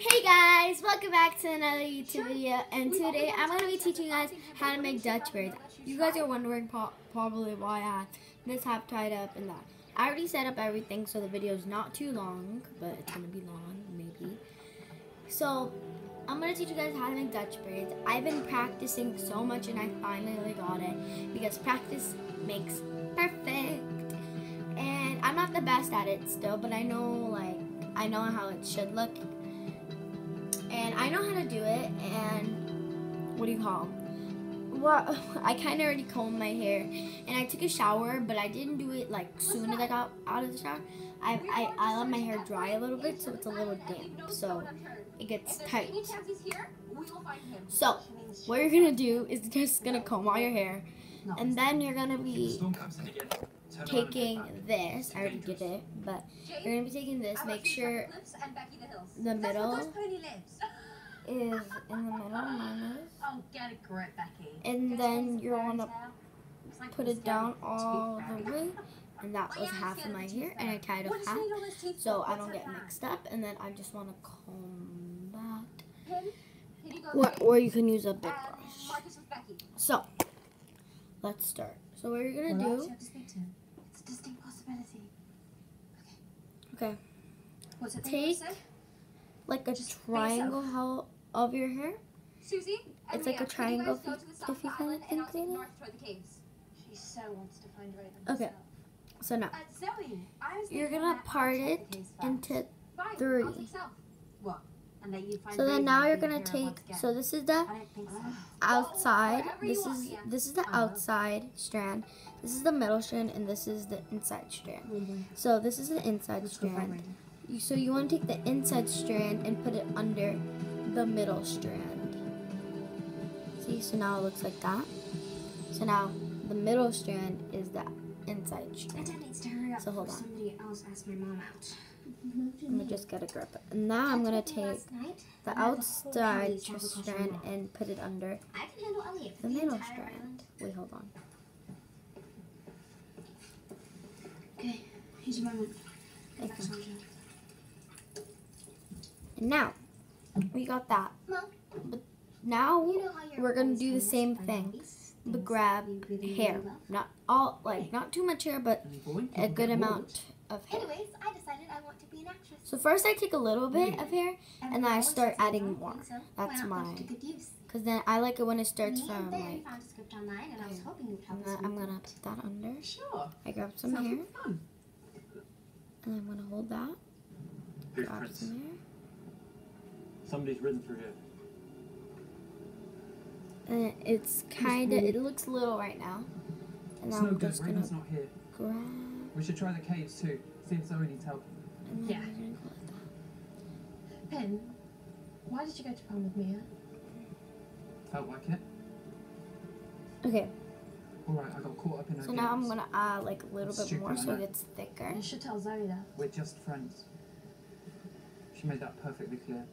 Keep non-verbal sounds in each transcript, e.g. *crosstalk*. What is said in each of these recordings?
Hey guys, welcome back to another YouTube video and today I'm going to be teaching you guys how to make Dutch braids. You guys are wondering probably why I have this half tied up and that. I already set up everything so the video is not too long, but it's going to be long maybe. So I'm going to teach you guys how to make Dutch braids. I've been practicing so much and I finally got it because practice makes perfect. And I'm not the best at it still, but I know like I know how it should look I know how to do it. And what do you call? Them? Well, *laughs* I kind of already combed my hair, and I took a shower, but I didn't do it like soon as I got out of the shower. I I, I let my hair dry a little bit, so it's a little damp, so it gets tight. So what you're gonna do is *laughs* just gonna comb all your hair, and then you're gonna be taking this. I already did it, but you're gonna be taking this. Make sure the middle *laughs* is in the middle. Mine is. Oh, get grip, Becky. And then you're gonna put it down all the way. And that was half of my hair, and I tied off half, so I don't get mixed up. And then I just want to comb that. Or, or you can use a big brush. So, let's start. So what you're gonna do? It's a distinct possibility. Okay. What's it Take like a Just triangle how of your hair. Susie, It's like a triangle if you, if you kind of think it. She so wants to find Raven. Okay. So now Uh, Zoe, you're gonna part it take the case first. into Fine, three. I'll take South. What? And let find So then now you're gonna take. So this is the I don't think so. *gasps* outside. whatever This is Mia. this is the Uh-huh. outside strand. This is the middle strand, and this is the inside strand. So this is the inside Let's strand. So you want to take the inside strand and put it under the middle strand. See, so now it looks like that. So now the middle strand is the inside strand. Dad needs to hurry up So hold on. somebody else asks my mom out. Let me just get a grip. And now I'm gonna take the outside strand and put it under I can handle Elliot for the middle strand. Wait, hold on. Okay, here's your moment. And now we got that. Mom, Now you know we're gonna do the same for thing, but grab really, hair. love. Not all, like not too much hair, but a good amount of hair. Anyways, I decided I want to be an actress. So first I take a little bit of hair, and then I start says I adding more. so. That's Why not put my- it to good use? cause then I like it when it starts Me from and like. found a script online, and I was okay. hoping you'd help And us. then I'm gonna put that under. Sure. I grab some Sounds hair, fun. and I'm gonna hold that. Who's Grab Prince? some hair, Somebody's ridden through here. and it's kind of. It looks little right now, and It's now no I'm good. just gonna Raven's not here. grab. We should try the caves too. See if Zoe needs help. And Yeah. we're gonna go like that. Ben, why did you go to prom with Mia? Felt like it. Okay, All right, I got caught up in her so now I'm gonna add like a little bit Stupid, more so it gets thicker. You should tell Zoe that. We're just friends. She made that perfectly clear.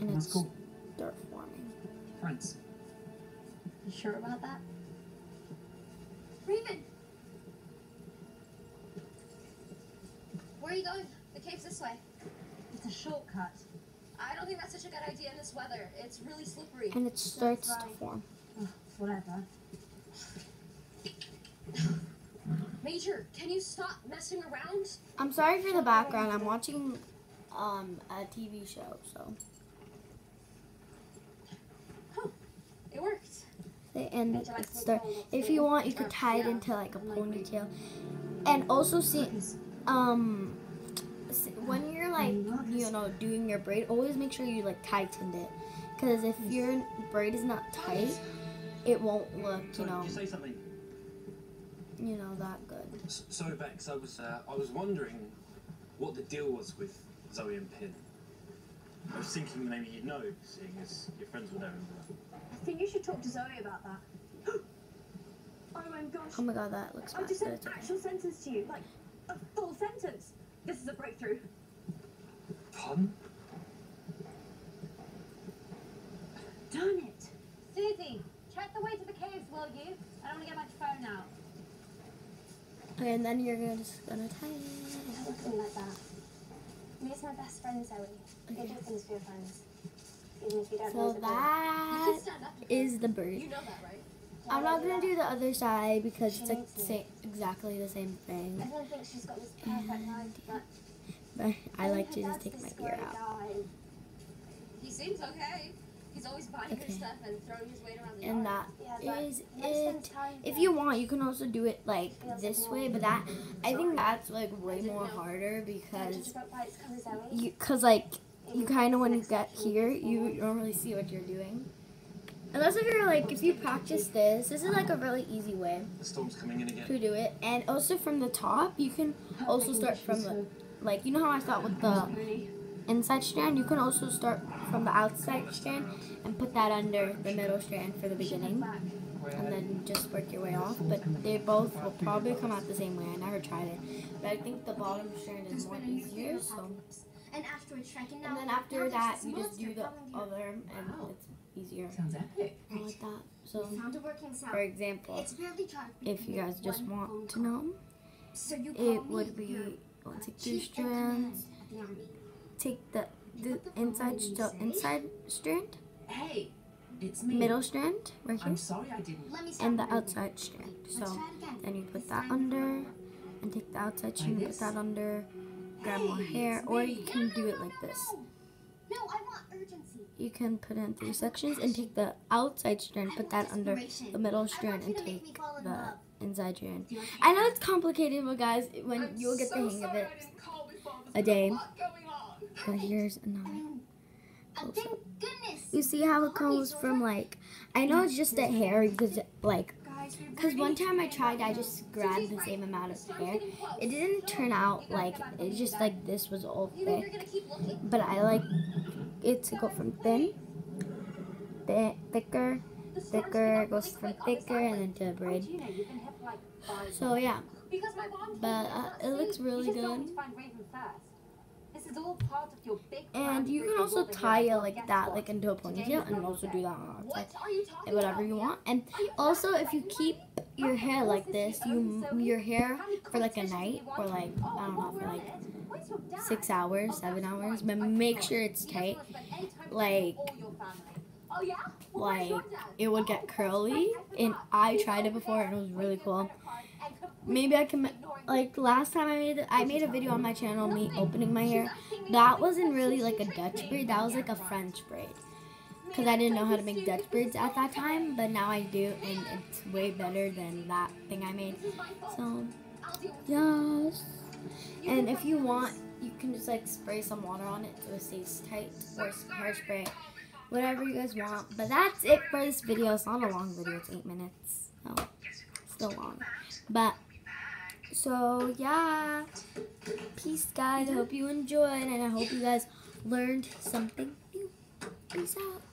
And That's it's cool. start forming. Friends. You sure about that? Raven! Where are you going? The cave's this way. It's a shortcut. I don't think that's such a good idea in this weather. It's really slippery. And it starts to form. Ugh, whatever. Major, can you stop messing around? I'm sorry for the background. I'm watching um a TV show, so It worked. And start. If you want, you could tie it into like a ponytail, and also see um when you're like you know doing your braid, always make sure you like tightened it, because if your braid is not tight, it won't look you know you say something? you know that good. So Bex, I was uh, I was wondering what the deal was with Zoe and Ben. I was thinking maybe you'd know, seeing as your friends were there. I think you should talk to Zoe about that. *gasps* oh my gosh. Oh my god, that looks I just said an actual sentence to you, like a full sentence. This is a breakthrough. Pun? Darn it. Susie, check the way to the caves, will you? I don't want to get my phone out. Okay, and then you're gonna just gonna tie it. Something like that. Mia's my best friend, Zoe. You do things for your friends. Even if you don't So know the that stand is the bird. You know that, right? I'm not gonna do the other side because it's like sa- exactly the same thing. Everyone thinks she's got this perfect *sighs* life, but But I like to just take my square ear out. guy. He seems okay. He's always buying Okay. her stuff and throwing his weight around the And yard. that Yeah, but is it. If you want, you can also do it like this way, but that I think that's like way more harder because judge a book by its cover, Zoe. you, cause like you kind of when you get here, you don't really see what you're doing. Unless if you're like, if you practice this, this is like a really easy way The storm's coming in again. to do it. And also from the top, you can also start from the, like, you know how I thought with the inside strand? You can also start from the outside strand and put that under the middle strand for the beginning. And then just work your way off. But they both will probably come out the same way. I never tried it. But I think the bottom strand is more easier, so. And And then after that, you just do the other, and it's easier. Sounds epic. I like that. So, Found a working sound. for example, It's barely charged. if you guys just want to know, So you it would me your be one, take two chief in command strands, the army. Take the the the inside did st- inside strand, Hey, it's me. middle strand right here, I'm sorry I didn't. Let me and the from outside strand. Let's So try it again. then you put that under, and take the outside strand, put that under, grab more hair, or you can do it like this. No, I want urgency. You can put in three sections and take the outside strand, put that under the middle strand, and take the inside strand. I know it's complicated, but guys, when you'll get the hang of it a day. But here's another. Thank goodness. You see how it comes from like, I know it's just the hair because like, because one time I tried, I just grabbed the same amount of hair. It didn't turn out like it's just like this was all thick, gonna keep looking? but I like it to go from thin, thi- thicker, thicker, goes from quick on the thicker, and then to a Oh, braid. do you know you've been hit for like five So yeah, Because my mom told But, uh, it looks really you just told me good. to find Raven first. This is all part of your big and you can also tie it like that, like into a ponytail, and also do that on the outside. What are you talking and whatever you want. And also, if you keep your hair like this, you your hair for like a night or like I don't know for like Where's your dad? six hours, seven hours, but make sure it's tight. Like Oh yeah? like it would get curly, and I tried it before and it was really cool. Maybe I can like last time I made I made a video on my channel me opening my hair. That wasn't really like a Dutch braid. That was like a French braid. Because I didn't know how to make Dutch braids at that time, but now I do, and it's way better than that thing I made. So, yes. And if you want, you can just like spray some water on it so it stays tight, or hairspray, whatever you guys want. But that's it for this video. It's not a long video. It's eight minutes. So, still long. But so yeah, peace, guys. I hope you enjoyed, and I hope you guys learned something new. Peace out.